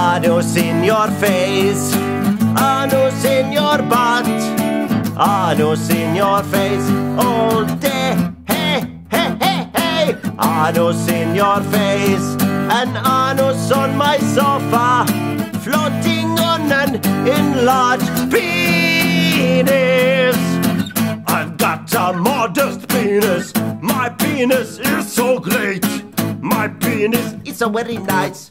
Anus in your face, anus in your butt, anus in your face all day. Hey, hey, hey, hey, anus in your face, and anus on my sofa, floating on an enlarged penis. I've got a modest penis. My penis is so great. My penis is so very nice.